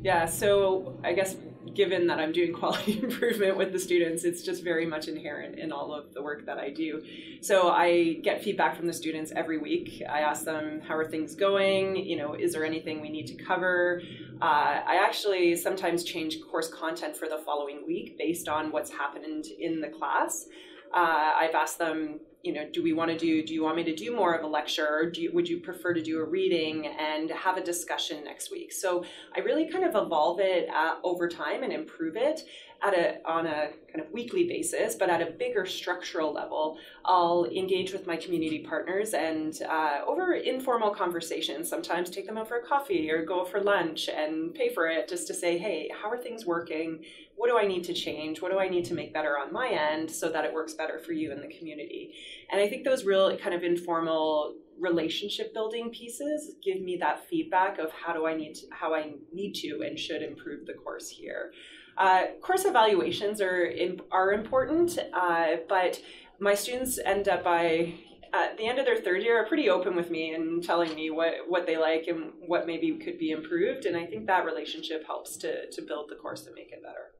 Yeah, so I guess given that I'm doing quality improvement with the students, it's just very much inherent in all of the work that I do. So I get feedback from the students every week. I ask them, how are things going? You know, is there anything we need to cover? Uh, I actually sometimes change course content for the following week based on what's happened in the class. Uh, I've asked them, you know, do we want to do, do you want me to do more of a lecture do you, would you prefer to do a reading and have a discussion next week? So I really kind of evolve it uh, over time and improve it at a, on a kind of weekly basis, but at a bigger structural level, I'll engage with my community partners and uh, over informal conversations, sometimes take them out for a coffee or go for lunch and pay for it just to say, hey, how are things working? What do I need to change? What do I need to make better on my end so that it works better for you in the community? And I think those real kind of informal relationship building pieces give me that feedback of how do I need to, how I need to and should improve the course here. Uh, course evaluations are are important, uh, but my students end up by at the end of their third year are pretty open with me and telling me what, what they like and what maybe could be improved. And I think that relationship helps to, to build the course and make it better.